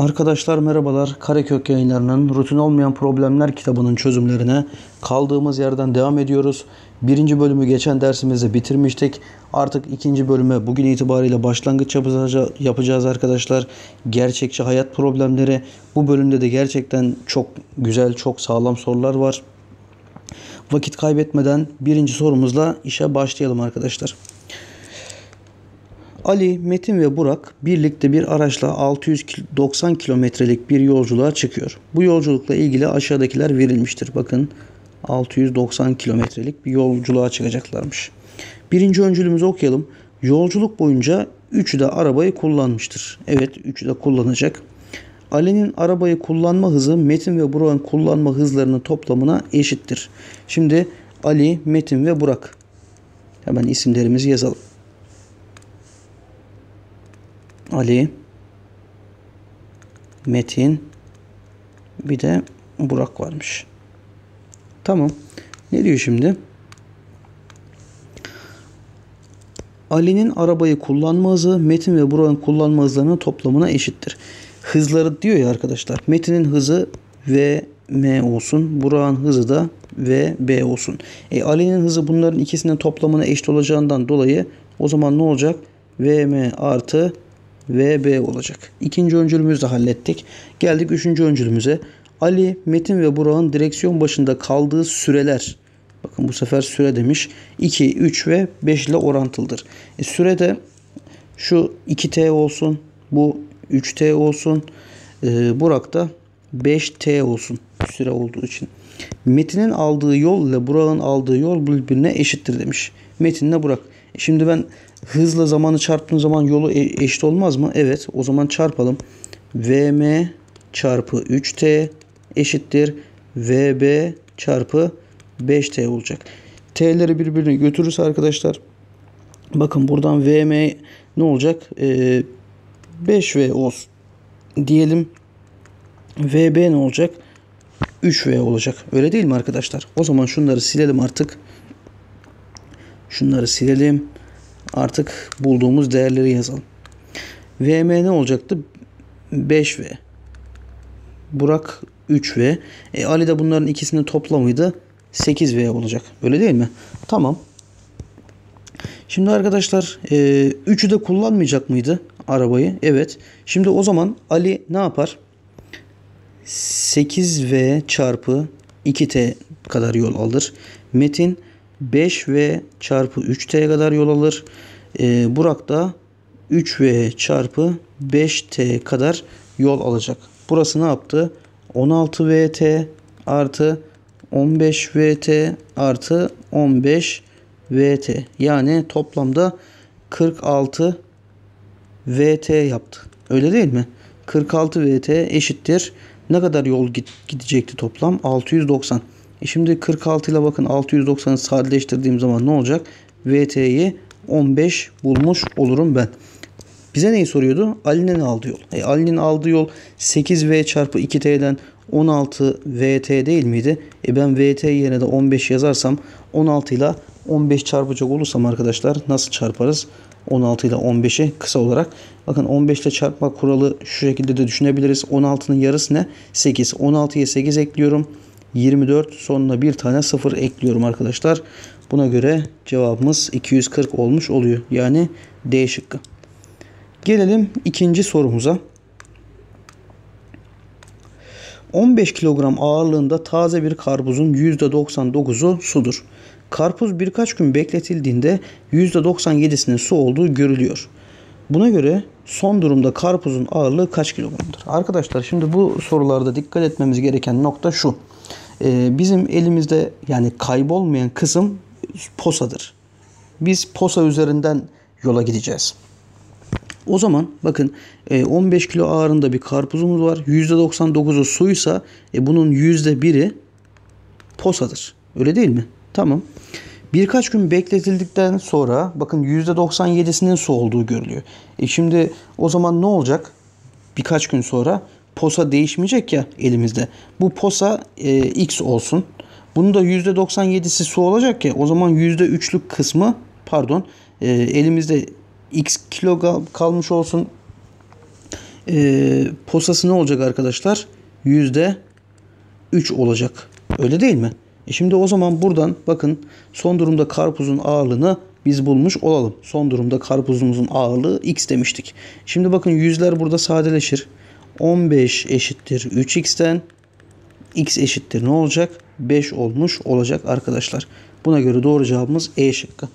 Arkadaşlar merhabalar. Karekök yayınlarının Rutin Olmayan Problemler kitabının çözümlerine kaldığımız yerden devam ediyoruz. Birinci bölümü geçen dersimizde bitirmiştik. Artık ikinci bölüme bugün itibariyle başlangıç yapacağız arkadaşlar. Gerçekçi hayat problemleri. Bu bölümde de gerçekten çok güzel, çok sağlam sorular var. Vakit kaybetmeden birinci sorumuzla işe başlayalım arkadaşlar. Ali, Metin ve Burak birlikte bir araçla 690 kilometrelik bir yolculuğa çıkıyor. Bu yolculukla ilgili aşağıdakiler verilmiştir. Bakın 690 kilometrelik bir yolculuğa çıkacaklarmış. Birinci öncülümüzü okuyalım. Yolculuk boyunca üçü de arabayı kullanmıştır. Evet üçü de kullanacak. Ali'nin arabayı kullanma hızı Metin ve Burak'ın kullanma hızlarının toplamına eşittir. Şimdi Ali, Metin ve Burak. Hemen isimlerimizi yazalım. Ali, Metin, bir de Burak varmış. Tamam. Ne diyor şimdi? Ali'nin arabayı kullanma hızı Metin ve Burak'ın kullanma hızlarının toplamına eşittir. Hızları diyor ya arkadaşlar. Metin'in hızı V M olsun. Burak'ın hızı da V B olsun. E, Ali'nin hızı bunların ikisinin toplamına eşit olacağından dolayı o zaman ne olacak? V M artı VB olacak. İkinci öncülümüzü de hallettik. Geldik üçüncü öncülümüze. Ali, Metin ve Burak'ın direksiyon başında kaldığı süreler. Bakın bu sefer süre demiş. 2, 3 ve 5 ile orantılıdır. E, sürede şu 2T olsun. Bu 3T olsun. E, Burak da 5T olsun. Süre olduğu için. Metin'in aldığı yol ile Burak'ın aldığı yol birbirine eşittir demiş. Metin'le Burak. Şimdi ben hızla zamanı çarptığım zaman yolu e, eşit olmaz mı? Evet. O zaman çarpalım. Vm çarpı 3t eşittir. Vb çarpı 5t olacak. T'leri birbirine götürürse arkadaşlar bakın buradan Vm ne olacak? Ee, 5V olsun. Diyelim VB ne olacak? 3V olacak. Öyle değil mi arkadaşlar? O zaman şunları silelim artık. Şunları silelim. Artık bulduğumuz değerleri yazalım. VM ne olacaktı? 5V. Burak 3V. E, Ali de bunların ikisinin toplamıydı. 8V olacak. Öyle değil mi? Tamam. Şimdi arkadaşlar e, üçü de kullanmayacak mıydı arabayı? Evet. Şimdi o zaman Ali ne yapar? 8V çarpı 2T kadar yol alır. Metin 5V çarpı 3T kadar yol alır. Ee, Burak da 3V çarpı 5T kadar yol alacak. Burası ne yaptı? 16VT artı 15VT artı 15VT. Yani toplamda 46 VT yaptı. Öyle değil mi? 46 VT eşittir. Ne kadar yol gidecekti toplam? 690. E şimdi 46 ile bakın 690'ı sadeleştirdiğim zaman ne olacak? VT'yi 15 bulmuş olurum ben. Bize neyi soruyordu? Ali'nin aldığı yol. E, Ali'nin aldığı yol 8V çarpı 2T'den 16 VT değil miydi? E ben VT yerine de 15 yazarsam 16 ile 15 çarpacak olursam arkadaşlar nasıl çarparız? 16 ile 15'i kısa olarak. Bakın 15 ile çarpma kuralı şu şekilde de düşünebiliriz. 16'nın yarısı ne? 8. 16'ya 8 ekliyorum. 24 sonuna bir tane 0 ekliyorum arkadaşlar. Buna göre cevabımız 240 olmuş oluyor. Yani D şıkkı. Gelelim ikinci sorumuza. 15 kilogram ağırlığında taze bir karpuzun %99'u sudur. Karpuz birkaç gün bekletildiğinde %97'sinin su olduğu görülüyor. Buna göre son durumda karpuzun ağırlığı kaç kilogramdır? Arkadaşlar şimdi bu sorularda dikkat etmemiz gereken nokta şu. Ee, bizim elimizde yani kaybolmayan kısım posadır. Biz posa üzerinden yola gideceğiz. O zaman bakın 15 e, kilo ağırında bir karpuzumuz var. %99'u suysa e, bunun %1'i posadır. Öyle değil mi? Tamam. Birkaç gün bekletildikten sonra bakın %97'sinin su olduğu görülüyor. E şimdi o zaman ne olacak? Birkaç gün sonra posa değişmeyecek ya elimizde. Bu posa e, X olsun. Bunun da %97'si su olacak ya o zaman %3'lük kısmı pardon e, elimizde X kilo kalmış olsun. e, posası ne olacak arkadaşlar? Yüzde 3 olacak. Öyle değil mi? E şimdi o zaman buradan bakın son durumda karpuzun ağırlığını biz bulmuş olalım. Son durumda karpuzumuzun ağırlığı x demiştik. Şimdi bakın yüzler burada sadeleşir. 15 eşittir 3x'ten x eşittir ne olacak? 5 olmuş olacak arkadaşlar. Buna göre doğru cevabımız E şıkkı.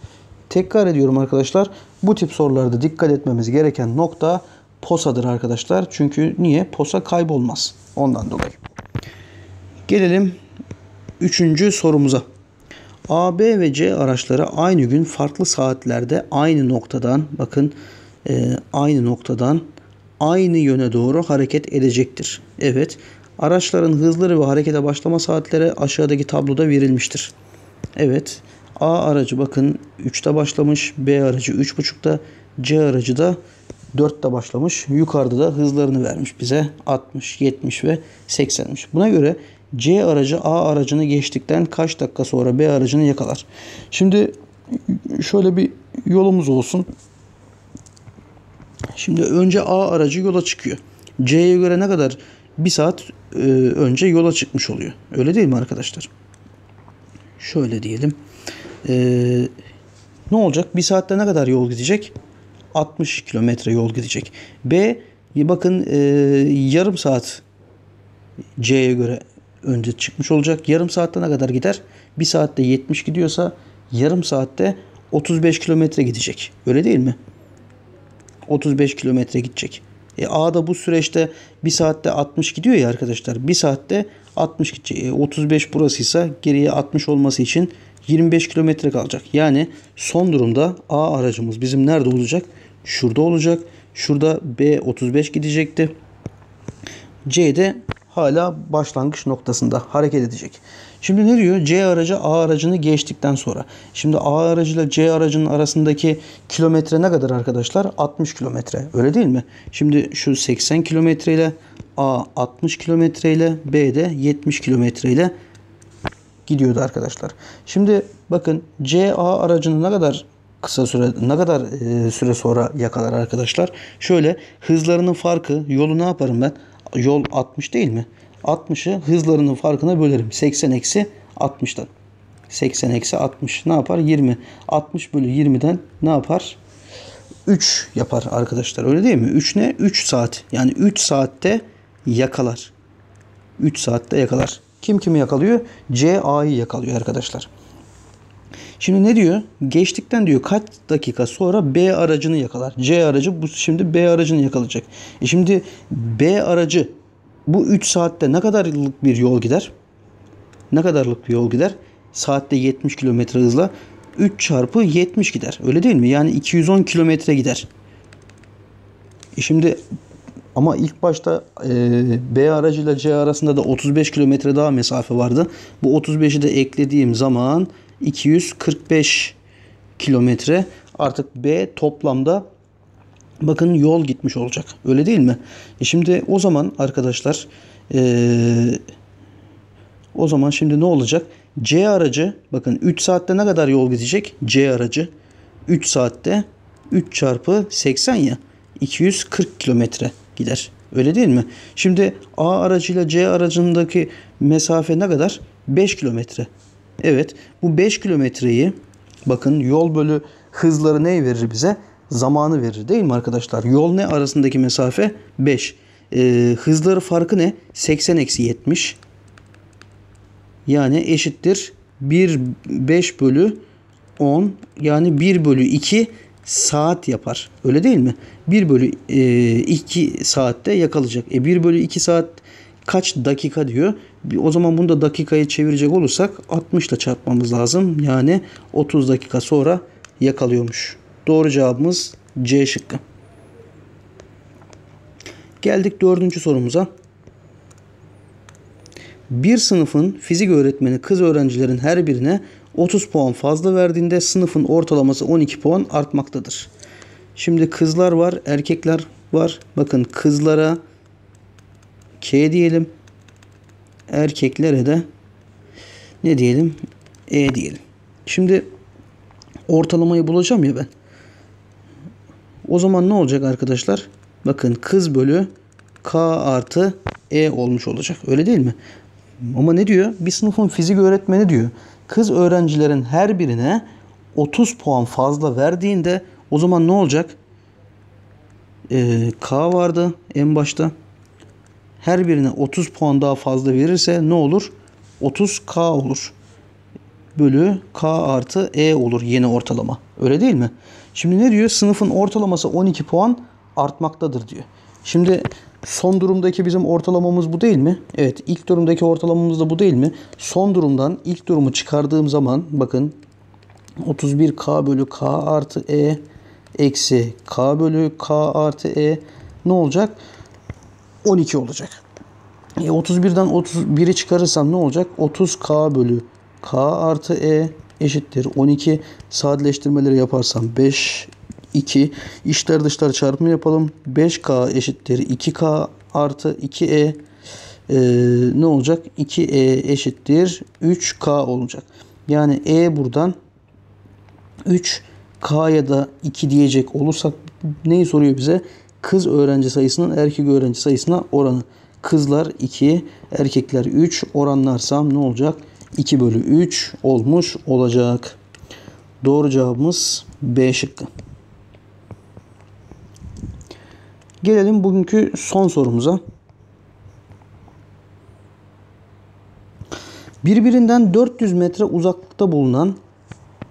Tekrar ediyorum arkadaşlar. Bu tip sorularda dikkat etmemiz gereken nokta posadır arkadaşlar. Çünkü niye? Posa kaybolmaz. Ondan dolayı. Gelelim üçüncü sorumuza. A, B ve C araçları aynı gün farklı saatlerde aynı noktadan bakın e, aynı noktadan aynı yöne doğru hareket edecektir. Evet. Araçların hızları ve harekete başlama saatleri aşağıdaki tabloda verilmiştir. Evet. A aracı bakın 3'te başlamış. B aracı 3.5'da. C aracı da 4'te başlamış. Yukarıda da hızlarını vermiş bize. 60, 70 ve 80'miş. Buna göre C aracı A aracını geçtikten kaç dakika sonra B aracını yakalar? Şimdi şöyle bir yolumuz olsun. Şimdi önce A aracı yola çıkıyor. C'ye göre ne kadar? Bir saat e, önce yola çıkmış oluyor. Öyle değil mi arkadaşlar? Şöyle diyelim. Ee, ne olacak? Bir saatte ne kadar yol gidecek? 60 kilometre yol gidecek. B bakın e, yarım saat C'ye göre önce çıkmış olacak. Yarım saatte ne kadar gider? Bir saatte 70 gidiyorsa yarım saatte 35 kilometre gidecek. Öyle değil mi? 35 kilometre gidecek. E, A da bu süreçte bir saatte 60 gidiyor ya arkadaşlar. Bir saatte 60 gidecek. E, 35 burasıysa geriye 60 olması için 25 kilometre kalacak. Yani son durumda A aracımız bizim nerede olacak? Şurada olacak. Şurada B 35 gidecekti. C de hala başlangıç noktasında hareket edecek. Şimdi ne diyor? C aracı A aracını geçtikten sonra. Şimdi A aracıyla C aracının arasındaki kilometre ne kadar arkadaşlar? 60 kilometre. Öyle değil mi? Şimdi şu 80 kilometre ile A 60 kilometre ile B de 70 kilometre ile gidiyordu arkadaşlar. Şimdi bakın C A aracını ne kadar kısa süre ne kadar e, süre sonra yakalar arkadaşlar? Şöyle hızlarının farkı yolu ne yaparım ben? Yol 60 değil mi? 60'ı hızlarının farkına bölerim. 80 eksi 60'tan. 80 eksi 60 ne yapar? 20. 60 bölü 20'den ne yapar? 3 yapar arkadaşlar. Öyle değil mi? 3 ne? 3 saat. Yani 3 saatte yakalar. 3 saatte yakalar. Kim kimi yakalıyor? C A'yı yakalıyor arkadaşlar. Şimdi ne diyor? Geçtikten diyor kaç dakika sonra B aracını yakalar. C aracı bu şimdi B aracını yakalayacak. E şimdi B aracı bu 3 saatte ne kadarlık bir yol gider? Ne kadarlık bir yol gider? Saatte 70 km hızla 3 çarpı 70 gider. Öyle değil mi? Yani 210 kilometre gider. E şimdi ama ilk başta e, B aracıyla C arasında da 35 kilometre daha mesafe vardı. Bu 35'i de eklediğim zaman 245 kilometre artık B toplamda bakın yol gitmiş olacak. Öyle değil mi? E şimdi o zaman arkadaşlar e, o zaman şimdi ne olacak? C aracı bakın 3 saatte ne kadar yol gidecek? C aracı 3 saatte 3 çarpı 80 ya 240 kilometre gider. Öyle değil mi? Şimdi A aracıyla C aracındaki mesafe ne kadar? 5 kilometre. Evet bu 5 kilometreyi bakın yol bölü hızları ne verir bize? Zamanı verir değil mi arkadaşlar? Yol ne arasındaki mesafe? 5. Ee, hızları farkı ne? 80 eksi 70. Yani eşittir 1 5 bölü 10 yani 1 bölü 2 saat yapar. Öyle değil mi? 1 bölü e, 2 saatte yakalayacak. E 1 bölü 2 saat kaç dakika diyor. O zaman bunu da dakikayı çevirecek olursak 60 ile çarpmamız lazım. Yani 30 dakika sonra yakalıyormuş. Doğru cevabımız C şıkkı. Geldik dördüncü sorumuza. Bir sınıfın fizik öğretmeni kız öğrencilerin her birine 30 puan fazla verdiğinde sınıfın ortalaması 12 puan artmaktadır. Şimdi kızlar var, erkekler var. Bakın kızlara K diyelim. Erkeklere de ne diyelim? E diyelim. Şimdi ortalamayı bulacağım ya ben. O zaman ne olacak arkadaşlar? bakın kız bölü K artı E olmuş olacak. Öyle değil mi? Ama ne diyor? Bir sınıfın fizik öğretmeni diyor. Kız öğrencilerin her birine 30 puan fazla verdiğinde o zaman ne olacak? Ee, K vardı en başta. Her birine 30 puan daha fazla verirse ne olur? 30K olur. Bölü K artı E olur yeni ortalama. Öyle değil mi? Şimdi ne diyor? Sınıfın ortalaması 12 puan artmaktadır diyor. Şimdi son durumdaki bizim ortalamamız bu değil mi? Evet ilk durumdaki ortalamamız da bu değil mi? Son durumdan ilk durumu çıkardığım zaman bakın 31K bölü K artı E eksi K bölü K artı E ne olacak? 12 olacak. E 31'den 31'i çıkarırsam ne olacak? 30K bölü K artı E eşittir 12. Sadeleştirmeleri yaparsam 5, 2. İşler dışlar çarpımı yapalım. 5K eşittir 2K artı 2E ee, ne olacak? 2E eşittir 3K olacak. Yani E buradan 3 K'ya da 2 diyecek olursak neyi soruyor bize? Kız öğrenci sayısının erkek öğrenci sayısına oranı. Kızlar 2, erkekler 3 oranlarsam ne olacak? 2 bölü 3 olmuş olacak. Doğru cevabımız B şıkkı. Gelelim bugünkü son sorumuza. Birbirinden 400 metre uzaklıkta bulunan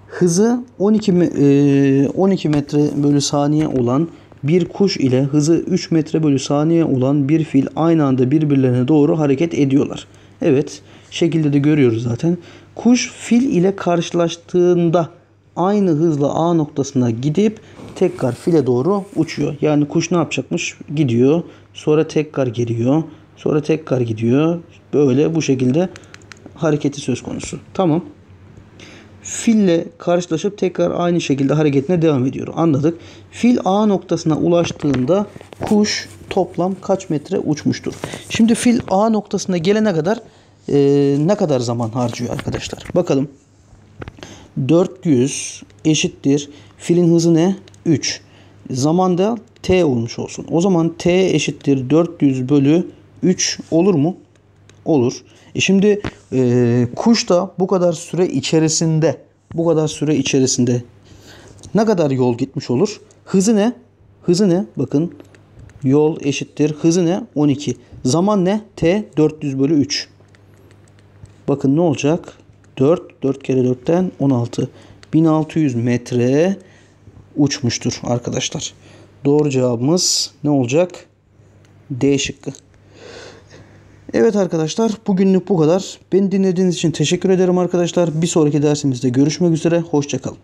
hızı 12 me- e, 12 metre bölü saniye olan bir kuş ile hızı 3 metre bölü saniye olan bir fil aynı anda birbirlerine doğru hareket ediyorlar. Evet, şekilde de görüyoruz zaten. Kuş fil ile karşılaştığında aynı hızla A noktasına gidip tekrar file doğru uçuyor. Yani kuş ne yapacakmış? Gidiyor, sonra tekrar geliyor, sonra tekrar gidiyor. Böyle bu şekilde hareketi söz konusu. Tamam. Fille karşılaşıp tekrar aynı şekilde hareketine devam ediyor. Anladık. Fil A noktasına ulaştığında kuş toplam kaç metre uçmuştur? Şimdi fil A noktasına gelene kadar e, ne kadar zaman harcıyor arkadaşlar? Bakalım. 400 eşittir. Filin hızı ne? 3. Zamanda t olmuş olsun. O zaman t eşittir 400 bölü 3 olur mu? Olur. E şimdi e, kuş da bu kadar süre içerisinde bu kadar süre içerisinde ne kadar yol gitmiş olur? Hızı ne? Hızı ne? Bakın yol eşittir. Hızı ne? 12. Zaman ne? T 400 bölü 3. Bakın ne olacak? 4, 4 kere 4'ten 16. 1600 metre uçmuştur arkadaşlar. Doğru cevabımız ne olacak? D şıkkı. Evet arkadaşlar bugünlük bu kadar. Beni dinlediğiniz için teşekkür ederim arkadaşlar. Bir sonraki dersimizde görüşmek üzere. Hoşçakalın.